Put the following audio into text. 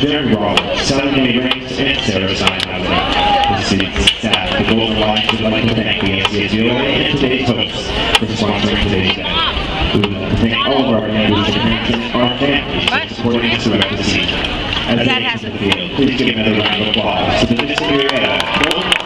Jeremy Roberts, Sally Rings, and Sarah Steinhauser. The city's staff, the Golden Alliance would like to thank the SCSBOA and today's hosts for sponsoring today's event. We would like to thank all of our members and parents, our families, for supporting us throughout the season. As they exit the field, please give another round of applause to the Mississippi